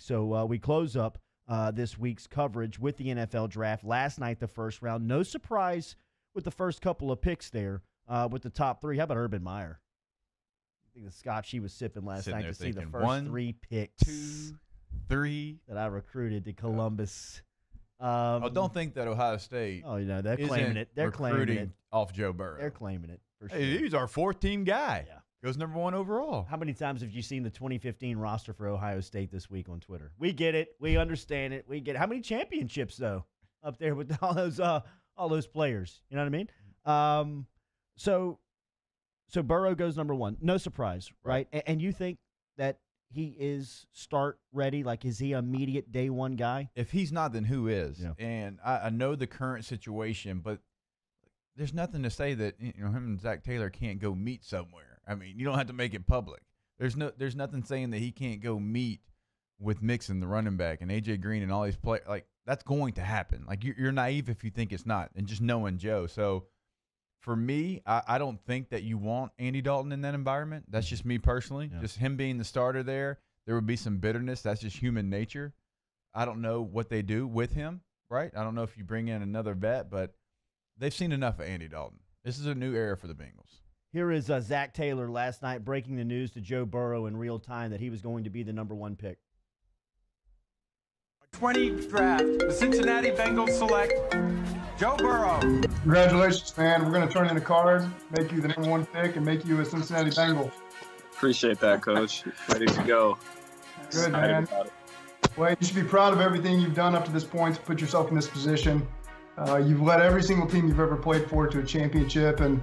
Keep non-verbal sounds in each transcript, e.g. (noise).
So uh, we close up uh, this week's coverage with the NFL draft. Last night, the first round. No surprise with the first couple of picks there uh, with the top three. How about Urban Meyer? I think the scotch he was sipping last Sitting night to see the first one, three picks Two, three. that I recruited to Columbus. Um, Oh, don't think that Ohio State Oh, you know they're claiming it. They're claiming it. off Joe Burrow. They're claiming it for sure. Hey, he's our fourth team guy. Yeah. Goes number one overall. How many times have you seen the 2015 roster for Ohio State this week on Twitter? We get it. We understand it. We get it. How many championships though up there with (laughs) all those uh all those players? You know what I mean? Um, so so Burrow goes number one. No surprise, right? A- And, you think that he is start ready? Like, is he immediate day one guy? If he's not, then who is? Yeah. And I, I know the current situation, but there's nothing to say that you know him and Zac Taylor can't go meet somewhere. I mean, you don't have to make it public. There's no, there's nothing saying that he can't go meet with Mixon, the running back, and AJ Green, and all these players. Like that's going to happen. Like you, you're naive if you think it's not, and just knowing Joe. So for me, I, I don't think that you want Andy Dalton in that environment. That's just me personally. Yeah. Just him being the starter there, there would be some bitterness. That's just human nature. I don't know what they do with him, right? I don't know if you bring in another vet, but they've seen enough of Andy Dalton. This is a new era for the Bengals. Here is uh, Zac Taylor last night breaking the news to Joe Burrow in real time that he was going to be the number one pick. 20 draft, the Cincinnati Bengals select Joe Burrow. Congratulations, man. We're going to turn in a card, make you the number one pick, and make you a Cincinnati Bengal. Appreciate that, Coach. Ready to go. Good, Excited man. about. Well, you should be proud of everything you've done up to this point to put yourself in this position. Uh, you've led every single team you've ever played for to a championship, and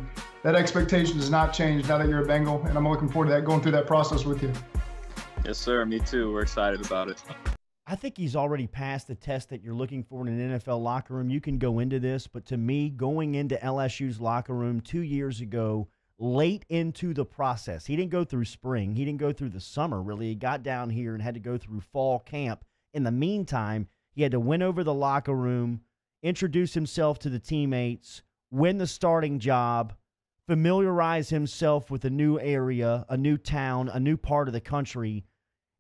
that expectation has not changed now that you're a Bengal. And I'm looking forward to that, going through that process with you. Yes, sir. Me too. We're excited about it. I think he's already passed the test that you're looking for in an NFL locker room. You can go into this, but to me, going into LSU's locker room two years ago, late into the process, he didn't go through spring, he didn't go through the summer, really. He got down here and had to go through fall camp. In the meantime, he had to win over the locker room, introduce himself to the teammates, win the starting job, familiarize himself with a new area, a new town, a new part of the country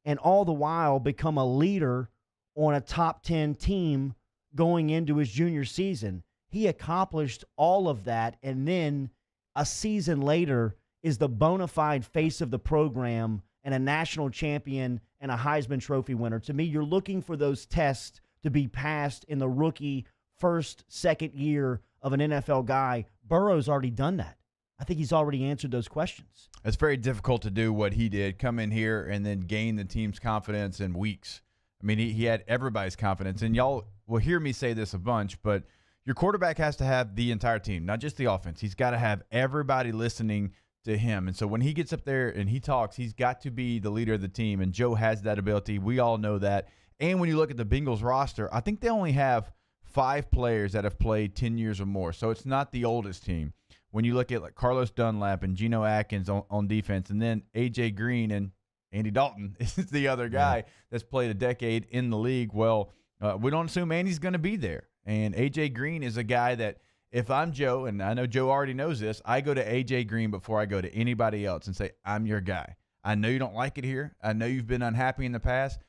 and all the while become a leader on a top 10 team going into his junior season. He accomplished all of that and then a season later is the bona fide face of the program and a national champion and a Heisman Trophy winner. To me, you're looking for those tests to be passed in the rookie first, second year of an NFL guy. Burrow's already done that. I think he's already answered those questions. It's very difficult to do what he did, come in here and then gain the team's confidence in weeks. I mean, he, he had everybody's confidence. And y'all will hear me say this a bunch, but your quarterback has to have the entire team, not just the offense. He's got to have everybody listening to him. And so when he gets up there and he talks, he's got to be the leader of the team. And Joe has that ability. We all know that. And when you look at the Bengals roster, I think they only have five players that have played 10 years or more. So it's not the oldest team. When you look at like Carlos Dunlap and Geno Atkins on, on defense, and then AJ Green and Andy Dalton (laughs) is the other guy that's played a decade in the league. Well, uh, we don't assume Andy's going to be there. And AJ Green is a guy that if I'm Joe, and I know Joe already knows this, I go to AJ Green before I go to anybody else and say, I'm your guy. I know you don't like it here. I know you've been unhappy in the past.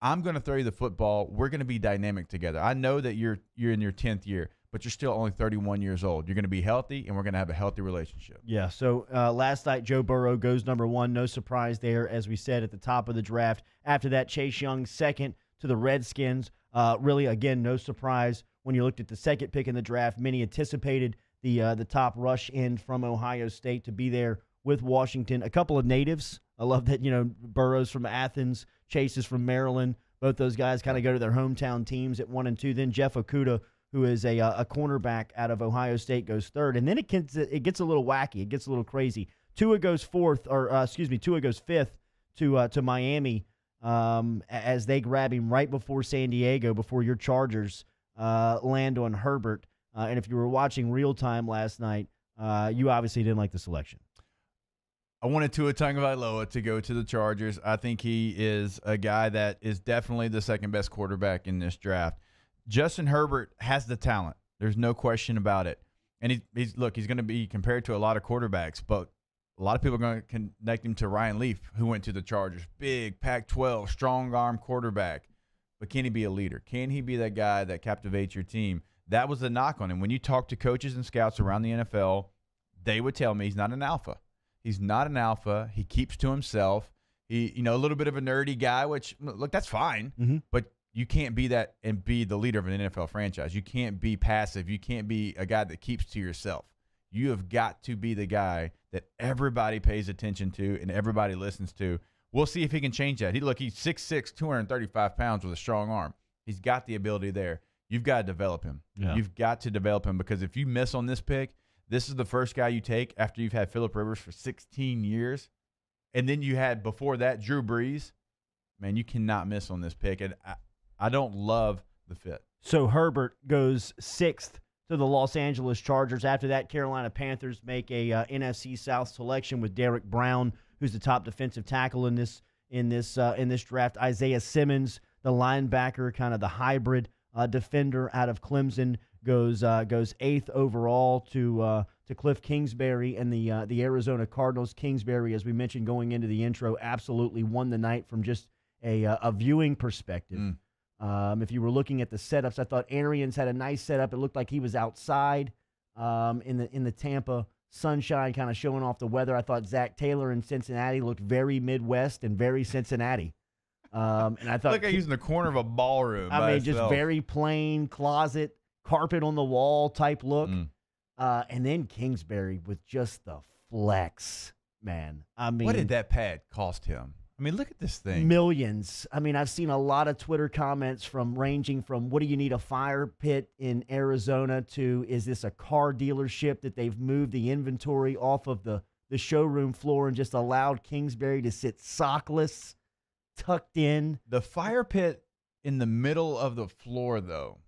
I'm going to throw you the football. We're going to be dynamic together. I know that you're you're in your 10th year, but you're still only 31 years old. You're going to be healthy, and we're going to have a healthy relationship. Yeah. So uh, last night, Joe Burrow goes number one. No surprise there, as we said at the top of the draft. After that, Chase Young second to the Redskins. Uh, really, again, no surprise when you looked at the second pick in the draft. Many anticipated the uh, the top rush end from Ohio State to be there with Washington. A couple of natives. I love that you know Burrow's from Athens, Chase is from Maryland. Both those guys kind of go to their hometown teams at one and two. Then Jeff Okudah, who is a uh, a cornerback out of Ohio State, goes third, and then it gets it gets a little wacky. It gets a little crazy. Tua goes fourth, or uh, excuse me, Tua goes fifth to uh, to Miami um, as they grab him right before San Diego, before your Chargers uh, land on Herbert. Uh, and if you were watching real time last night, uh, you obviously didn't like the selection. I wanted Tua Tagovailoa to go to the Chargers. I think he is a guy that is definitely the second best quarterback in this draft. Justin Herbert has the talent. There's no question about it. And he's, he's look, he's going to be compared to a lot of quarterbacks, but a lot of people are going to connect him to Ryan Leaf, who went to the Chargers. Big Pac 12, strong arm quarterback. But can he be a leader? Can he be that guy that captivates your team? That was the knock on him. When you talk to coaches and scouts around the NFL, they would tell me he's not an alpha. He's not an alpha. He keeps to himself. He, you know, a little bit of a nerdy guy, which look, that's fine. Mhm. But you can't be that and be the leader of an NFL franchise. You can't be passive. You can't be a guy that keeps to yourself. You have got to be the guy that everybody pays attention to and everybody listens to. We'll see if he can change that. He look, he's 6'6", 235 pounds with a strong arm. He's got the ability there. You've got to develop him. Yeah. You've got to develop him because if you miss on this pick, this is the first guy you take after you've had Philip Rivers for 16 years, and then you had before that Drew Brees. Man, you cannot miss on this pick, and I, I don't love the fit. So Herbert goes sixth to the Los Angeles Chargers. After that, Carolina Panthers make a uh, NFC South selection with Derrick Brown, who's the top defensive tackle in this in this uh, in this draft. Isaiah Simmons, the linebacker, kind of the hybrid uh, defender out of Clemson, goes uh, goes eighth overall to uh, to Cliff Kingsbury and the uh, the Arizona Cardinals. Kingsbury, as we mentioned going into the intro, absolutely won the night from just a uh, a viewing perspective. Mm. Um, if you were looking at the setups, I thought Arians had a nice setup. It looked like he was outside um, in the in the Tampa sunshine, kind of showing off the weather. I thought Zac Taylor in Cincinnati looked very Midwest and very Cincinnati. Um, and I (laughs) thought, like he's in the corner of a ballroom. I mean, just very plain closet, carpet on the wall type look. Mm. Uh, and then Kingsbury with just the flex, man. I mean, What did that pad cost him? I mean, look at this thing. Millions. I mean, I've seen a lot of Twitter comments from ranging from what do you need a fire pit in Arizona to is this a car dealership that they've moved the inventory off of the, the showroom floor and just allowed Kingsbury to sit sockless, tucked in. the fire pit in the middle of the floor, though,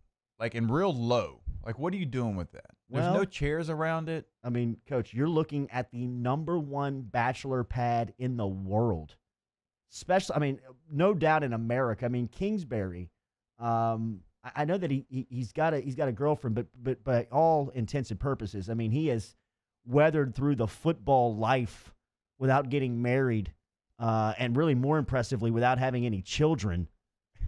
like in real low. Like, what are you doing with that? There's no chairs around it. I mean, coach, you're looking at the number one bachelor pad in the world. Special, I mean, no doubt in America. I mean, Kingsbury. Um, I, I know that he, he he's got a he's got a girlfriend, but but by all intents and purposes, I mean, he has weathered through the football life without getting married, uh, and really more impressively, without having any children.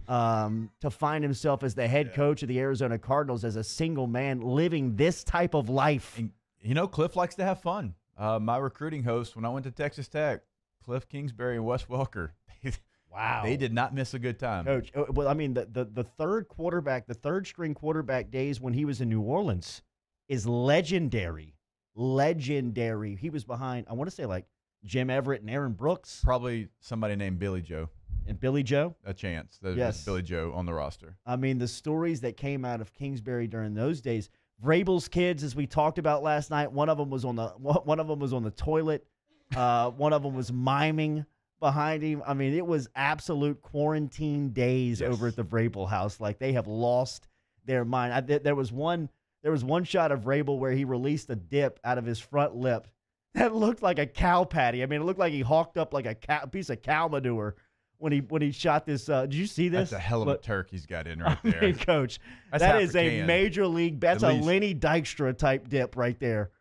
Um, to find himself as the head Yeah. coach of the Arizona Cardinals as a single man living this type of life. And you know, Cliff likes to have fun. Uh, my recruiting host when I went to Texas Tech, Cliff Kingsbury and Wes Welker, (laughs) Wow. they did not miss a good time. Coach, uh, well, I mean, the, the, the third quarterback, the third string quarterback days when he was in New Orleans is legendary. Legendary. He was behind, I want to say like Jim Everett and Aaron Brooks Probably somebody named Billy Joe. and Billy Joe. A chance. There's Yes. Billy Joe on the roster. I mean, the stories that came out of Kingsbury during those days. Vrabel's kids, as we talked about last night, one of them was on the (laughs) one of them was on the toilet. Uh, one of them was miming behind him. I mean, it was absolute quarantine days Yes. over at the Vrabel house. Like they have lost their mind. I, there, there was one there was one shot of Vrabel where he released a dip out of his front lip (laughs) that looked like a cow patty. I mean, it looked like he hawked up like a cow, piece of cow manure when he when he shot this. Uh, did you see this? That's a hell of a turk he's got in (laughs) right I there. mean, coach, That's that is a major league. That's a. Lenny Dykstra type dip right there.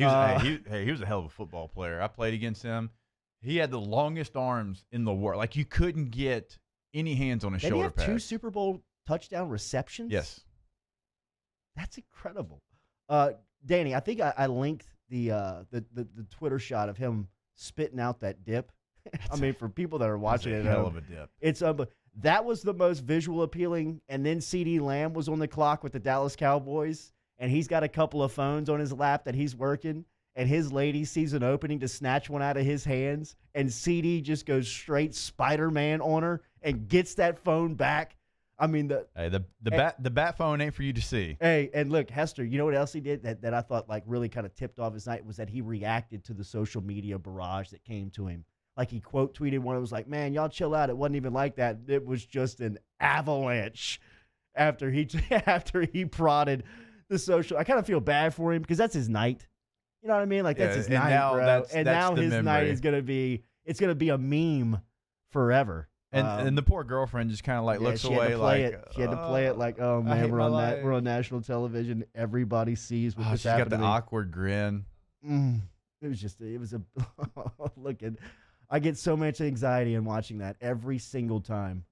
He was, Uh, hey, he, hey, he was a hell of a football player. I played against him. He had the longest arms in the world. Like you couldn't get any hands on his he shoulder have two. Super Bowl touchdown receptions? Yes. that's incredible. Uh, Danny, I think I, I linked the, uh, the the the Twitter shot of him spitting out that dip. (laughs) I mean, for people that are watching it, hell of a dip. It's um, that was the most visual appealing. And then CeeDee Lamb was on the clock with the Dallas Cowboys, and he's got a couple of phones on his lap that he's working. And his lady sees an opening to snatch one out of his hands, and CeeDee just goes straight Spider Man on her and gets that phone back. I mean, the Hey, the the Hey. bat the bat phone ain't for you to see. Hey, and look, Hester, you know what else he did that, that I thought like really kind of tipped off his night was that he reacted to the social media barrage that came to him. Like he quote tweeted one that was like, Man, y'all chill out. It wasn't even like that. It was just an avalanche after he (laughs) after he prodded the social I kind of feel bad for him because that's his night. You know what I mean? Like that's Yeah, his and night, now bro. that's- and that's now his night is gonna be it's gonna be a meme forever. And Um, and the poor girlfriend just kind of like yeah, looks away had to play like it. She had to play it "Uh, like, oh man, we're on that we're on national television. Everybody sees what Oh, she's got the awkward grin. Mm. It was just it was a (laughs) look at. I get so much anxiety in watching that every single time.